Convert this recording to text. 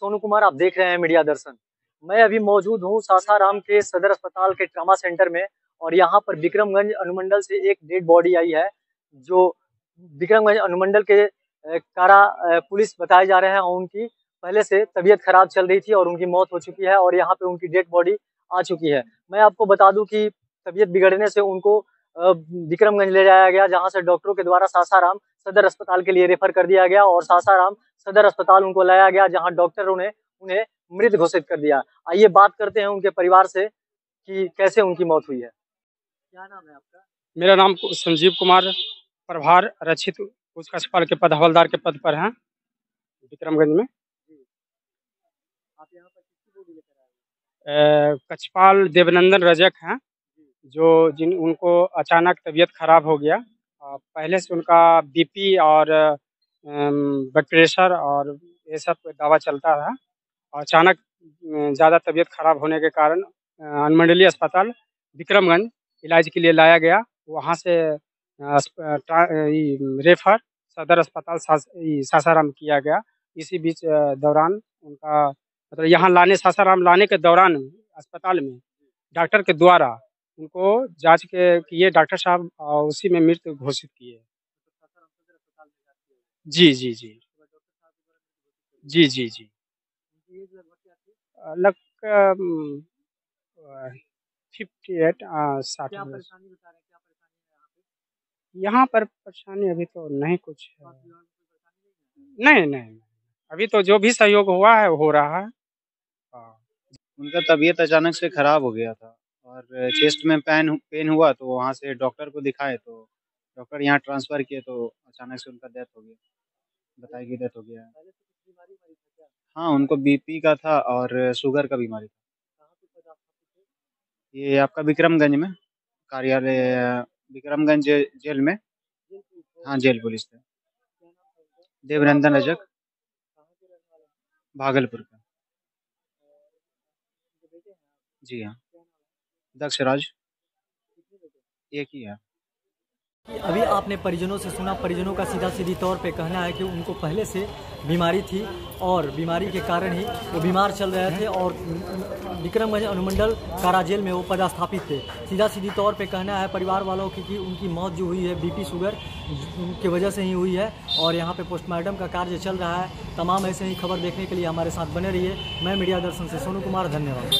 सोनू कुमार, आप देख रहे हैं मीडिया दर्शन। मैं अभी मौजूद हूँ सासाराम के सदर अस्पताल के ट्रामा सेंटर में और यहाँ पर विक्रमगंज अनुमंडल से एक डेड बॉडी आई है, जो विक्रमगंज अनुमंडल के कारा पुलिस बताए जा रहे हैं और उनकी पहले से तबीयत खराब चल रही थी और उनकी मौत हो चुकी है और यहाँ पे उनकी डेड बॉडी आ चुकी है। मैं आपको बता दूँ कि तबीयत बिगड़ने से उनको विक्रमगंज ले जाया गया जहाँ से डॉक्टरों के द्वारा सासाराम सदर अस्पताल के लिए रेफर कर दिया गया और सासाराम सदर अस्पताल उनको लाया गया जहाँ डॉक्टरों ने उन्हें मृत घोषित कर दिया। आइए बात करते हैं उनके परिवार से कि कैसे उनकी मौत हुई है। क्या नाम है आपका? मेरा नाम संजीव कुमार प्रभार रचित अस्पताल के पद हवलदार के पद पर हैं विक्रमगंज में। आप यहाँ पर किसकी लेकर आए कचपाल देवनंदन रजक हैं। जो जिन, उनको अचानक तबीयत खराब हो गया पहले से उनका बीपी और ब्लड प्रेशर और ये सब दवा चलता रहा। और अचानक ज़्यादा तबीयत खराब होने के कारण अनुमंडलीय अस्पताल विक्रमगंज इलाज के लिए लाया गया। वहाँ से रेफर सदर अस्पताल सासाराम किया गया। इसी बीच दौरान उनका मतलब यहाँ लाने, सासाराम लाने के दौरान अस्पताल में डॉक्टर के द्वारा उनको जाँच के किए डॉक्टर साहब उसी में मृत घोषित किए। जी जी जी। जी जी जी। लगभग फिफ्टी एट साठ यहाँ पर परेशानी अभी तो नहीं कुछ है। नहीं नहीं अभी तो जो भी सहयोग हुआ है हो रहा हाँ। उनका तबीयत अचानक से खराब हो गया था। और चेस्ट में पेन पेन हुआ तो वहाँ से डॉक्टर को दिखाए तो डॉक्टर यहाँ ट्रांसफ़र किए तो अचानक से उनका डेथ हो गया। बताया कि डेथ हो गया। हाँ उनको बीपी का था और शुगर का बीमारी था। ये आपका विक्रमगंज में कार्यालय विक्रमगंज जे, जेल में। हाँ जेल पुलिस थे देवनंदन रजक। भागलपुर का। जी हाँ। दक्षराज एक ही है। अभी आपने परिजनों से सुना, परिजनों का सीधा सीधी तौर पे कहना है कि उनको पहले से बीमारी थी और बीमारी के कारण ही वो बीमार चल रहे थे और विक्रमगंज अनुमंडल कारा जेल में वो पदस्थापित थे। सीधा सीधी तौर पे कहना है परिवार वालों की कि उनकी मौत जो हुई है, बीपी, शुगर की वजह से ही हुई है और यहाँ पे पोस्टमार्टम का कार्य चल रहा है। तमाम ऐसे ही खबर देखने के लिए हमारे साथ बने रहिए। मैं मीडिया दर्शन से सोनू कुमार, धन्यवाद।